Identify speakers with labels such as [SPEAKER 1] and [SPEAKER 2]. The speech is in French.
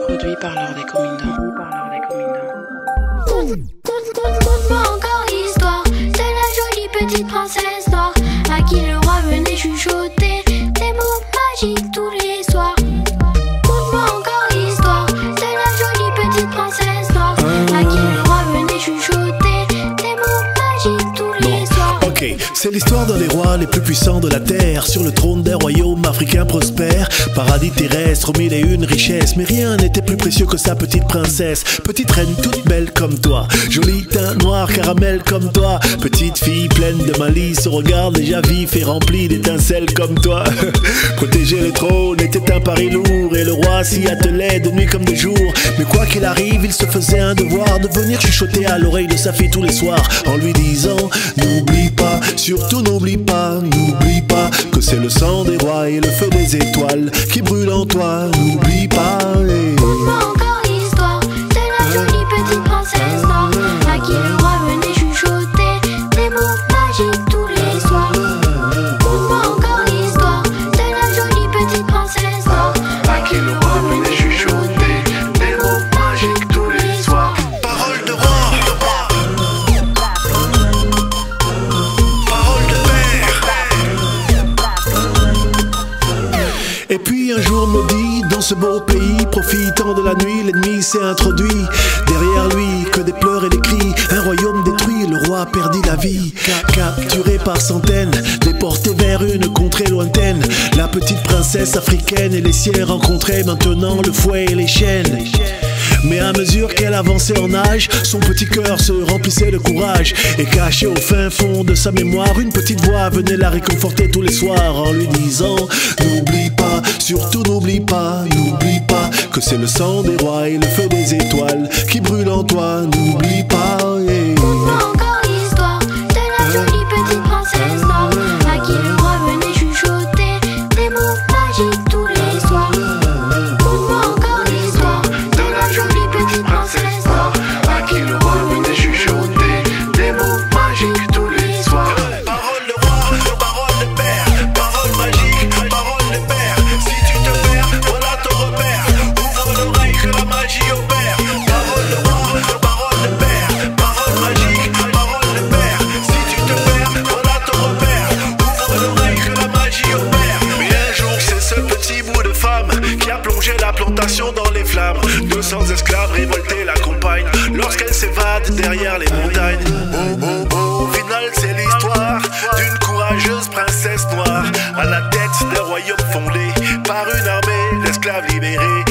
[SPEAKER 1] Produit par l'ordre des commandants. Par l'ordre des commandants.
[SPEAKER 2] C'est l'histoire
[SPEAKER 3] d'un des rois les plus puissants de la terre. Sur le trône d'un royaume africain prospère. Paradis terrestre, mille et une richesses. Mais rien n'était plus précieux que sa petite princesse. Petite reine toute belle comme toi. Jolie teint noir caramel comme toi. Petite fille pleine de malice Au regard déjà vif et rempli d'étincelles comme toi. Protéger le trône était un pari lourd Et le roi s'y attelait de nuit comme de jour. Mais quoi qu'il arrive, il se faisait un devoir De venir chuchoter à l'oreille de sa fille tous les soirs En lui disant N'oublie pas, surtout n'oublie pas, n'oublie pas Que c'est le sang des rois et le feu des étoiles Qui brûle en toi, n'oublie pas
[SPEAKER 2] encore l'histoire, c'est la jolie petite princesse
[SPEAKER 3] ce beau pays, profitant de la nuit, l'ennemi s'est introduit. Derrière lui, que des pleurs et des cris, un royaume détruit, le roi perdit la vie. Capturé par centaines, déporté vers une contrée lointaine, la petite princesse africaine et les siens rencontraient maintenant le fouet et les chaînes. Mais à mesure qu'elle avançait en âge, son petit cœur se remplissait de courage. Et caché au fin fond de sa mémoire, une petite voix venait la réconforter tous les soirs en lui disant N'oublie pas, surtout n'oublie pas, n'oublie pas que c'est le sang des rois et le feu des étoiles qui brûle en toi. N'oublie pas. eh. 200 esclaves révoltés l'accompagnent lorsqu'elle s'évade derrière les montagnes. Oh, oh, oh, au final, c'est l'histoire d'une courageuse princesse noire à la tête d'un royaume fondé par une armée d'esclaves libérés.